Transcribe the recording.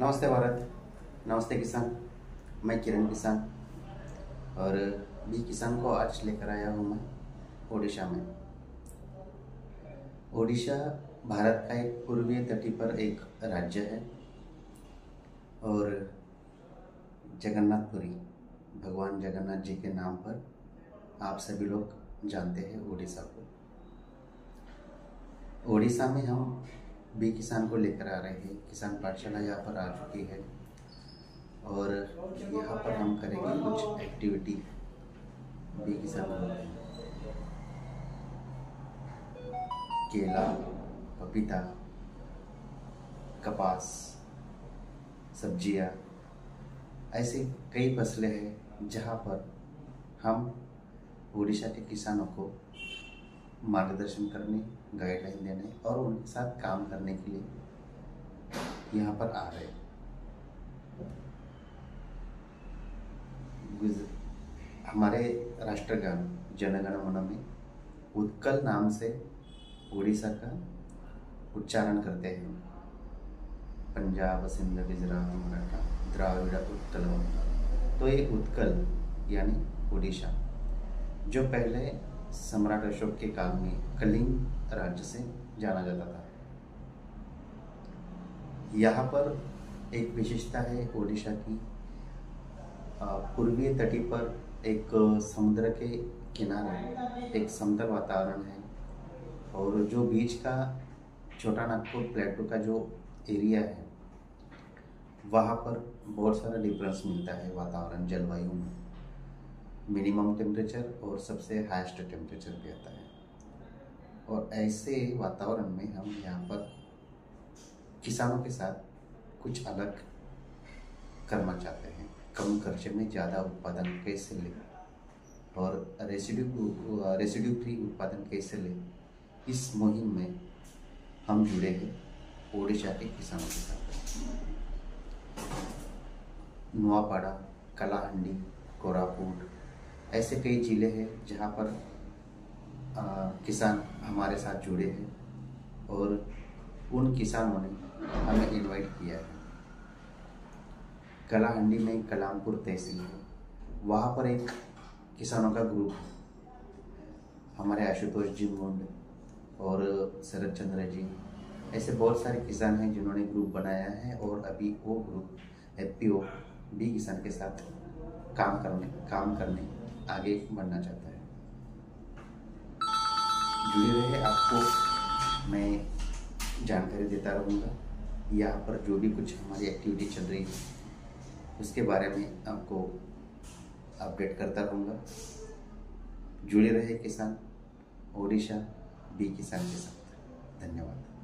नमस्ते भारत। नमस्ते किसान। मैं किरण किसान। और बी किसान को आज लेकर आया हूँ मैं ओडिशा में। ओडिशा भारत का एक पूर्वीय तटी पर एक राज्य है और जगन्नाथपुरी, भगवान जगन्नाथ जी के नाम पर आप सभी लोग जानते हैं ओडिशा को। ओडिशा में हम बी किसान को लेकर आ रहे हैं। किसान पाठशाला यहाँ पर आ चुकी है और यहाँ पर हम करेंगे कुछ एक्टिविटी बी किसान केला, पपीता, कपास, सब्ज़ियाँ, ऐसे कई फ़सलें हैं जहाँ पर हम उड़ीसा के किसानों को मार्गदर्शन करने गाइडलाइन देने और उनके साथ काम करने के लिए यहाँ पर आ रहे हमारे राष्ट्रगान जनगण मन में उत्कल नाम से उड़ीसा का उच्चारण करते हैं। पंजाब, सिंध, गुजरात, मराठा, द्राविड़, उत्कल तो ये उत्कल यानी उड़ीसा। जो पहले सम्राट अशोक के काल में कलिंग राज्य से जाना जाता था। यहाँ पर एक विशेषता है ओडिशा की। पूर्वीय तटी पर एक समुद्र के किनारे एक समतल वातावरण है और जो बीच का छोटा नागपुर प्लेटो का जो एरिया है, वहाँ पर बहुत सारा डिफरेंस मिलता है वातावरण, जलवायु मिनिमम टेम्परेचर और सबसे हाईएस्ट टेम्परेचर भी आता है। और ऐसे वातावरण में हम यहाँ पर किसानों के साथ कुछ अलग करना चाहते हैं। कम खर्चे में ज़्यादा उत्पादन कैसे ले? और रेसिड्यू रेसिड्यू फ्री उत्पादन कैसे ले? इस मुहिम में हम जुड़े हैं ओडिशा के किसानों के साथ। नुआपाड़ा, कलाहंडी, कोरापुट ऐसे कई ज़िले हैं जहाँ पर आ, किसान हमारे साथ जुड़े हैं और उन किसानों ने हमें इनवाइट किया है। कलाहंडी में कलामपुर तहसील है। वहाँ पर एक किसानों का ग्रुप है। हमारे आशुतोष जी मुंड और शरद चंद्र जी। ऐसे बहुत सारे किसान हैं जिन्होंने ग्रुप बनाया है और अभी वो group F P O B किसान के साथ काम करने काम करने आगे बढ़ना चाहता है। जुड़े रहे, आपको मैं जानकारी देता रहूँगा। यहाँ पर जो भी कुछ हमारी एक्टिविटी चल रही है, उसके बारे में आपको अपडेट करता रहूँगा। जुड़े रहे किसान, ओडिशा, बी किसान के साथ। धन्यवाद।